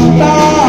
Santa.